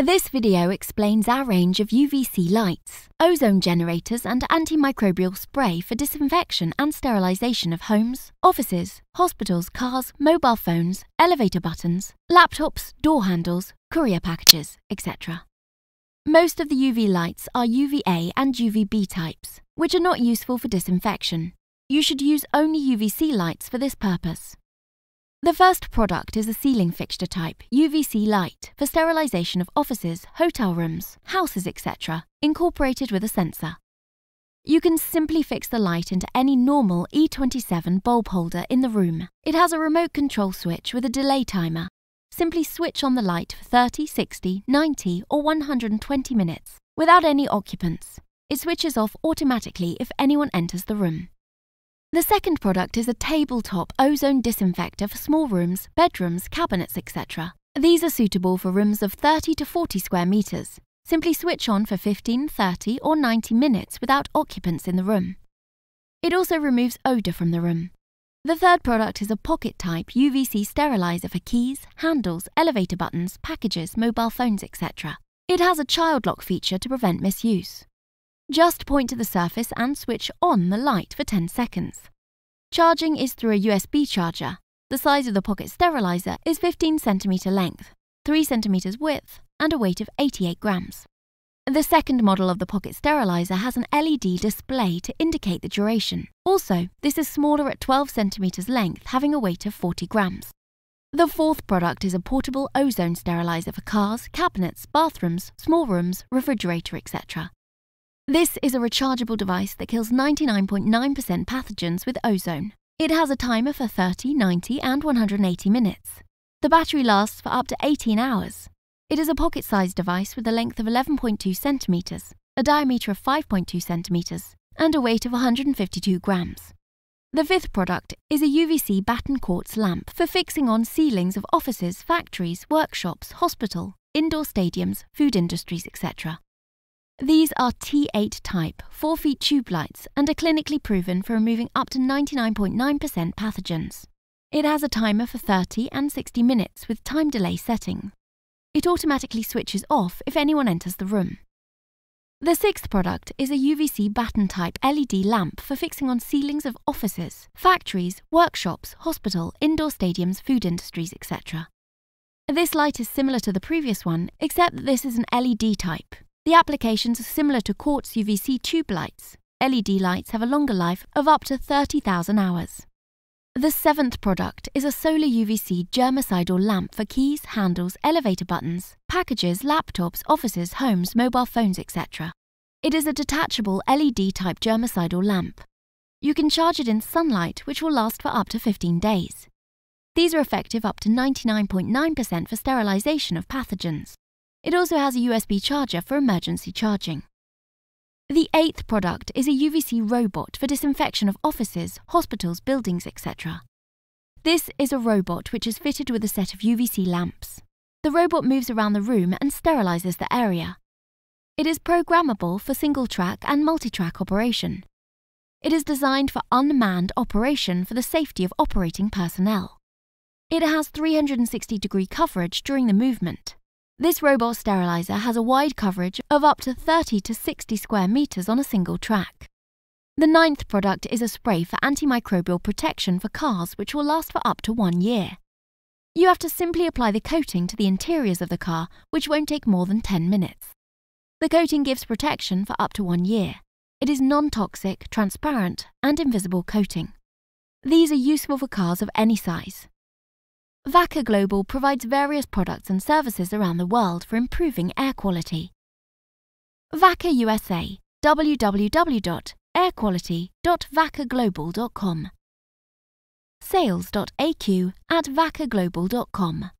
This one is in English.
This video explains our range of UVC lights, ozone generators and antimicrobial spray for disinfection and sterilisation of homes, offices, hospitals, cars, mobile phones, elevator buttons, laptops, door handles, courier packages, etc. Most of the UV lights are UVA and UVB types, which are not useful for disinfection. You should use only UVC lights for this purpose. The first product is a ceiling fixture type UVC light for sterilisation of offices, hotel rooms, houses, etc., incorporated with a sensor. You can simply fix the light into any normal E27 bulb holder in the room. It has a remote control switch with a delay timer. Simply switch on the light for 30, 60, 90, or 120 minutes without any occupants. It switches off automatically if anyone enters the room. The second product is a tabletop ozone disinfector for small rooms, bedrooms, cabinets, etc. These are suitable for rooms of 30 to 40 square metres. Simply switch on for 15, 30, or 90 minutes without occupants in the room. It also removes odour from the room. The third product is a pocket type UVC sterilizer for keys, handles, elevator buttons, packages, mobile phones, etc. It has a child lock feature to prevent misuse. Just point to the surface and switch on the light for 10 seconds. Charging is through a USB charger. The size of the pocket sterilizer is 15 cm length, 3 cm width, and a weight of 88 grams. The second model of the pocket sterilizer has an LED display to indicate the duration. Also, this is smaller at 12 centimeters length, having a weight of 40 grams. The fourth product is a portable ozone sterilizer for cars, cabinets, bathrooms, small rooms, refrigerator, etc. This is a rechargeable device that kills 99.9% pathogens with ozone. It has a timer for 30, 90, and 180 minutes. The battery lasts for up to 18 hours. It is a pocket sized device with a length of 11.2 centimeters, a diameter of 5.2 centimeters, and a weight of 152 grams. The fifth product is a UVC batten quartz lamp for fixing on ceilings of offices, factories, workshops, hospital, indoor stadiums, food industries, etc. These are T8 type, 4 feet tube lights and are clinically proven for removing up to 99.9% pathogens. It has a timer for 30 and 60 minutes with time delay setting. It automatically switches off if anyone enters the room. The sixth product is a UVC batten type LED lamp for fixing on ceilings of offices, factories, workshops, hospital, indoor stadiums, food industries, etc. This light is similar to the previous one, except that this is an LED type, the applications are similar to quartz UVC tube lights. LED lights have a longer life of up to 30,000 hours. The seventh product is a solar UVC germicidal lamp for keys, handles, elevator buttons, packages, laptops, offices, homes, mobile phones, etc. It is a detachable LED type germicidal lamp. You can charge it in sunlight, which will last for up to 15 days. These are effective up to 99.9% for sterilisation of pathogens. It also has a USB charger for emergency charging. The eighth product is a UVC robot for disinfection of offices, hospitals, buildings, etc. This is a robot which is fitted with a set of UVC lamps. The robot moves around the room and sterilizes the area. It is programmable for single track and multi track operation. It is designed for unmanned operation for the safety of operating personnel. It has 360 degree coverage during the movement. This robot sterilizer has a wide coverage of up to 30 to 60 square meters on a single track. The ninth product is a spray for antimicrobial protection for cars which will last for up to one year. You have to simply apply the coating to the interiors of the car, which won't take more than 10 minutes. The coating gives protection for up to one year. It is non toxic, transparent, and invisible coating. These are useful for cars of any size. Vacker Global provides various products and services around the world for improving air quality. Vacker USA www.airquality.vackerglobal.com Sales.aq at vackerglobal.com